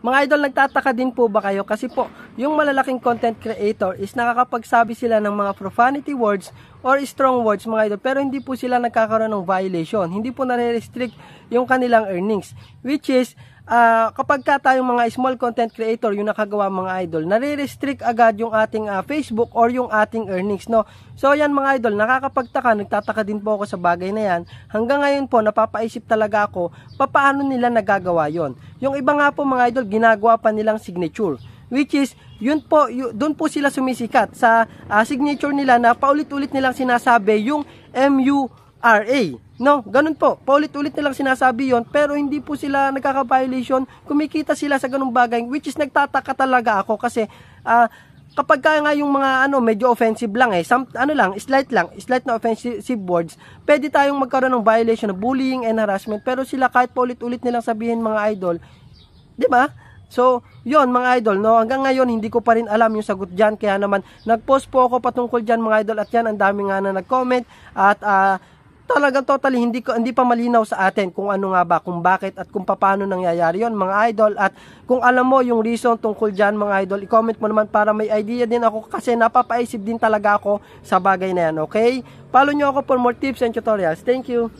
Mga idol, nagtataka din po ba kayo? Kasi po, yung malalaking content creator is nakakapagsabi sila ng mga profanity words or strong words mga idol. Pero hindi po sila nagkakaroon ng violation. Hindi po nare-restrict yung kanilang earnings. Which is, uh, kapag ka tayong mga small content creator yung nakagawa mga idol, nare-restrict agad yung ating uh, Facebook or yung ating earnings, no? So, yan mga idol, nakakapagtaka, nagtataka din po ako sa bagay na yan. Hanggang ngayon po, napapaisip talaga ako, paano nila nagagawa yon Yung iba nga po mga idol, ginagawa pa nilang signature which is yun po yun, doon po sila sumisikat. Sa uh, signature nila na paulit-ulit nilang sinasabi yung MURA no? Ganun po. Paulit-ulit nilang sinasabi yon pero hindi po sila nagkaka-violation. Kumikita sila sa ganung bagay which is nagtataka talaga ako kasi uh, kapag kaya nga yung mga ano medyo offensive lang eh. Some, ano lang slight lang slight na offensive words pwede tayong magkaroon ng violation of bullying and harassment. Pero sila kahit paulit-ulit nilang sabihin mga idol di ba So, yon mga idol, no? Hanggang ngayon, hindi ko pa rin alam yung sagot dyan. Kaya naman, nag-post po ako patungkol dyan mga idol. At yan, ang dami nga na nag-comment. At uh, talagang totally hindi ko hindi pa malinaw sa atin kung ano nga ba, kung bakit at kung paano nangyayari yon mga idol. At kung alam mo yung reason tungkol dyan mga idol, i-comment mo naman para may idea din ako kasi napapaisip din talaga ako sa bagay na yan, okay? Follow nyo ako for more tips and tutorials. Thank you!